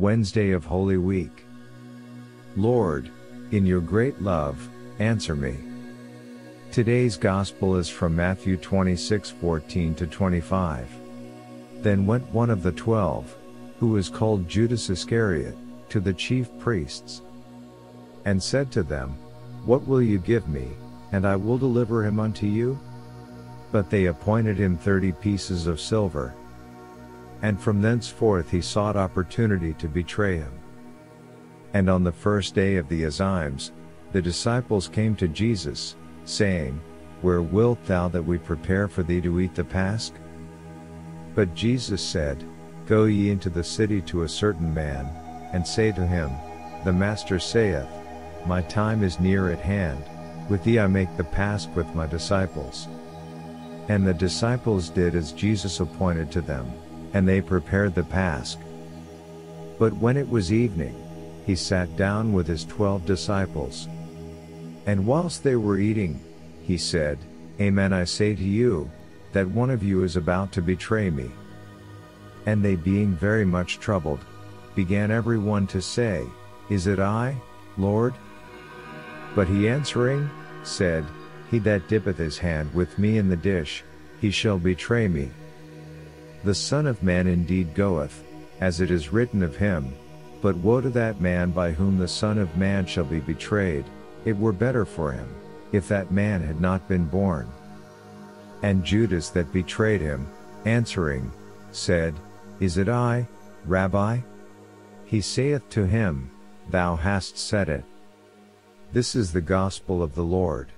Wednesday of Holy Week. Lord, in your great love, answer me. Today's Gospel is from Matthew 26 14 to 25. Then went one of the twelve, who was called Judas Iscariot, to the chief priests, and said to them, What will you give me, and I will deliver him unto you? But they appointed him thirty pieces of silver. And from thenceforth he sought opportunity to betray him. And on the first day of the Azymes, the disciples came to Jesus, saying, Where wilt thou that we prepare for thee to eat the Pasch? But Jesus said, Go ye into the city to a certain man, and say to him, The Master saith, My time is near at hand, with thee I make the Pasch with my disciples. And the disciples did as Jesus appointed to them, and they prepared the Pasch. But when it was evening, he sat down with his twelve disciples. And whilst they were eating, he said, Amen I say to you, that one of you is about to betray me. And they being very much troubled, began every one to say, Is it I, Lord? But he answering, said, He that dippeth his hand with me in the dish, he shall betray me. The Son of Man indeed goeth, as it is written of him, but woe to that man by whom the Son of Man shall be betrayed, it were better for him, if that man had not been born. And Judas that betrayed him, answering, said, Is it I, Rabbi? He saith to him, Thou hast said it. This is the gospel of the Lord.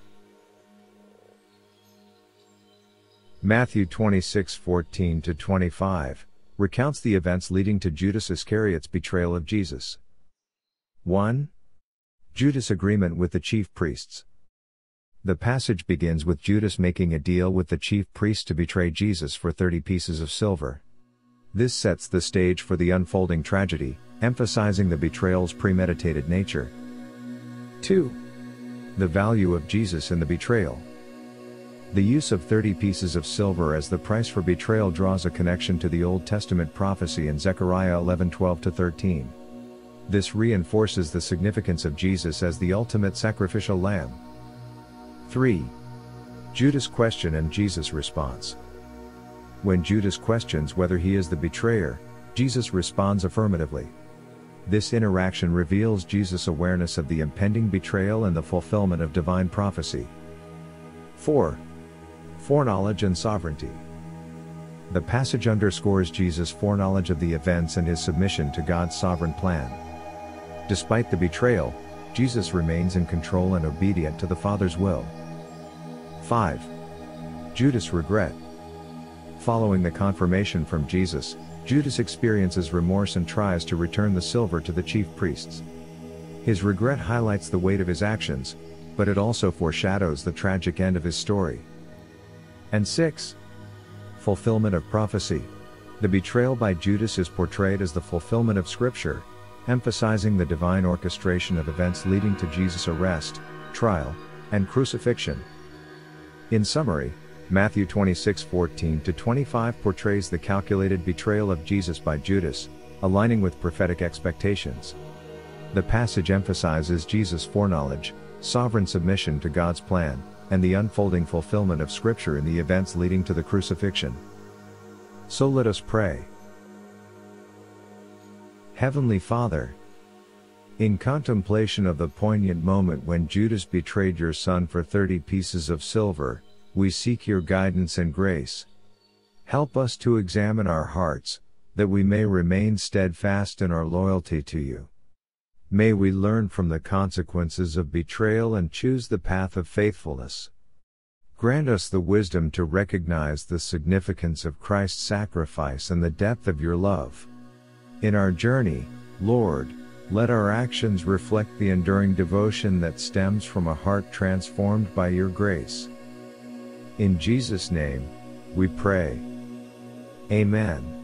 Matthew 26:14 to 25 recounts the events leading to Judas Iscariot's betrayal of Jesus. 1. Judas' agreement with the chief priests. The passage begins with Judas making a deal with the chief priests to betray Jesus for 30 pieces of silver. This sets the stage for the unfolding tragedy, emphasizing the betrayal's premeditated nature. 2. The value of Jesus in the betrayal. The use of 30 pieces of silver as the price for betrayal draws a connection to the Old Testament prophecy in Zechariah 11 12 13. This reinforces the significance of Jesus as the ultimate sacrificial lamb. 3. Judas' question and Jesus' response. When Judas questions whether he is the betrayer, Jesus responds affirmatively. This interaction reveals Jesus' awareness of the impending betrayal and the fulfillment of divine prophecy. 4. Foreknowledge and sovereignty. The passage underscores Jesus' foreknowledge of the events and his submission to God's sovereign plan. Despite the betrayal, Jesus remains in control and obedient to the Father's will. 5. Judas' regret. Following the confirmation from Jesus, Judas experiences remorse and tries to return the silver to the chief priests. His regret highlights the weight of his actions, but it also foreshadows the tragic end of his story. And 6. Fulfillment of prophecy. The betrayal by Judas is portrayed as the fulfillment of Scripture, emphasizing the divine orchestration of events leading to Jesus' arrest, trial, and crucifixion. In summary, Matthew 26:14 to 25 portrays the calculated betrayal of Jesus by Judas, aligning with prophetic expectations. The passage emphasizes Jesus' foreknowledge, sovereign submission to God's plan, and the unfolding fulfillment of Scripture in the events leading to the crucifixion. So let us pray. Heavenly Father, in contemplation of the poignant moment when Judas betrayed your Son for 30 pieces of silver, we seek your guidance and grace. Help us to examine our hearts, that we may remain steadfast in our loyalty to you. May we learn from the consequences of betrayal and choose the path of faithfulness. Grant us the wisdom to recognize the significance of Christ's sacrifice and the depth of your love. In our journey, Lord, let our actions reflect the enduring devotion that stems from a heart transformed by your grace. In Jesus' name, we pray. Amen.